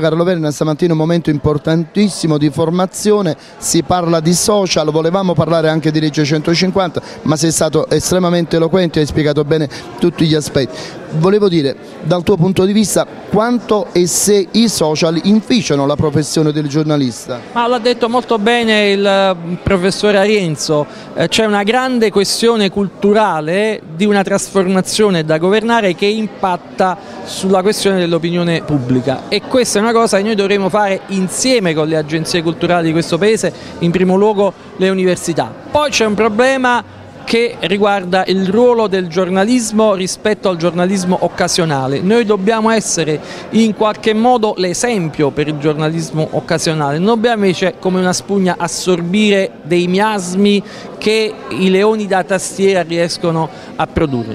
Carlo Verna stamattina un momento importantissimo di formazione, si parla di social, volevamo parlare anche di legge 150 ma sei stato estremamente eloquente e hai spiegato bene tutti gli aspetti. Volevo dire, dal tuo punto di vista, quanto e se i social inficiano la professione del giornalista? Ma l'ha detto molto bene il eh, professore Arienzo, eh, c'è una grande questione culturale di una trasformazione da governare che impatta sulla questione dell'opinione pubblica e questa è una cosa che noi dovremo fare insieme con le agenzie culturali di questo Paese, in primo luogo le università. Poi c'è un problema che riguarda il ruolo del giornalismo rispetto al giornalismo occasionale. Noi dobbiamo essere in qualche modo l'esempio per il giornalismo occasionale, non dobbiamo invece come una spugna assorbire dei miasmi che i leoni da tastiera riescono a produrre.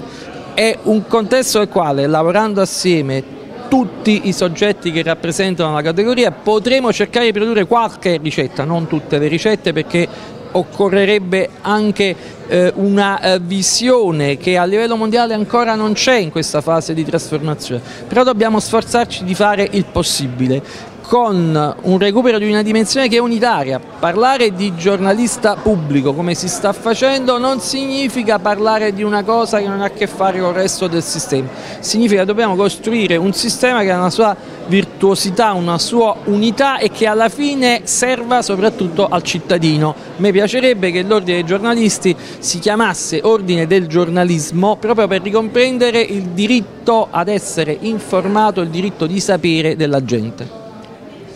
È un contesto nel quale lavorando assieme tutti i soggetti che rappresentano la categoria potremo cercare di produrre qualche ricetta, non tutte le ricette perché occorrerebbe anche eh, una eh, visione che a livello mondiale ancora non c'è in questa fase di trasformazione, però dobbiamo sforzarci di fare il possibile. Con un recupero di una dimensione che è unitaria. Parlare di giornalista pubblico come si sta facendo non significa parlare di una cosa che non ha a che fare con il resto del sistema, significa che dobbiamo costruire un sistema che ha una sua virtuosità, una sua unità e che alla fine serva soprattutto al cittadino. Me piacerebbe che l'ordine dei giornalisti si chiamasse ordine del giornalismo proprio per ricomprendere il diritto ad essere informato, il diritto di sapere della gente.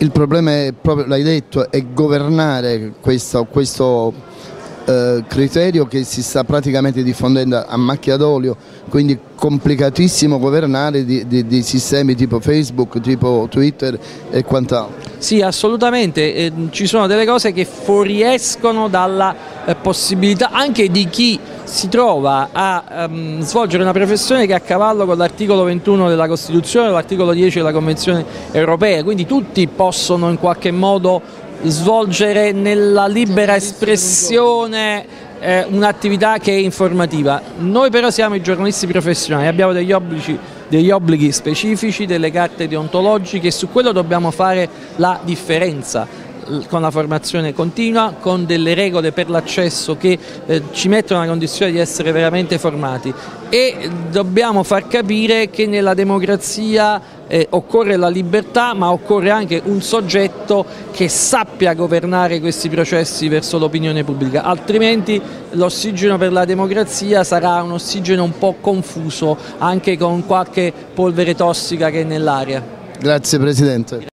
Il problema è proprio, l'hai detto, è governare questo, questo eh, criterio che si sta praticamente diffondendo a macchia d'olio, quindi complicatissimo governare di, di, di, sistemi tipo Facebook, tipo Twitter e quant'altro. Sì, assolutamente, eh, ci sono delle cose che fuoriescono dalla eh, possibilità anche di chi si trova a um, svolgere una professione che è a cavallo con l'articolo 21 della Costituzione e l'articolo 10 della Convenzione europea, quindi tutti possono in qualche modo svolgere nella libera espressione eh, un'attività che è informativa. Noi però siamo i giornalisti professionali, abbiamo degli obblighi, degli obblighi specifici, delle carte deontologiche e su quello dobbiamo fare la differenza con la formazione continua, con delle regole per l'accesso che eh, ci mettono nella condizione di essere veramente formati e dobbiamo far capire che nella democrazia eh, occorre la libertà ma occorre anche un soggetto che sappia governare questi processi verso l'opinione pubblica, altrimenti l'ossigeno per la democrazia sarà un ossigeno un po' confuso anche con qualche polvere tossica che è nell'aria. Grazie Presidente.